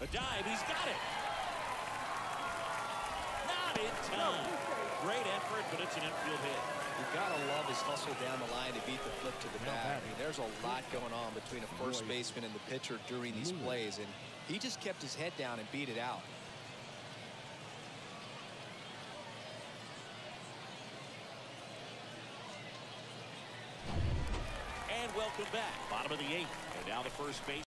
A dive, he's got it. Not in time. Great effort, but it's an infield hit. You've got to love his hustle down the line to beat the flip to the bat. I mean, there's a lot going on between a first baseman and the pitcher during these plays, and he just kept his head down and beat it out. And welcome back. Bottom of the eighth. And now the first base.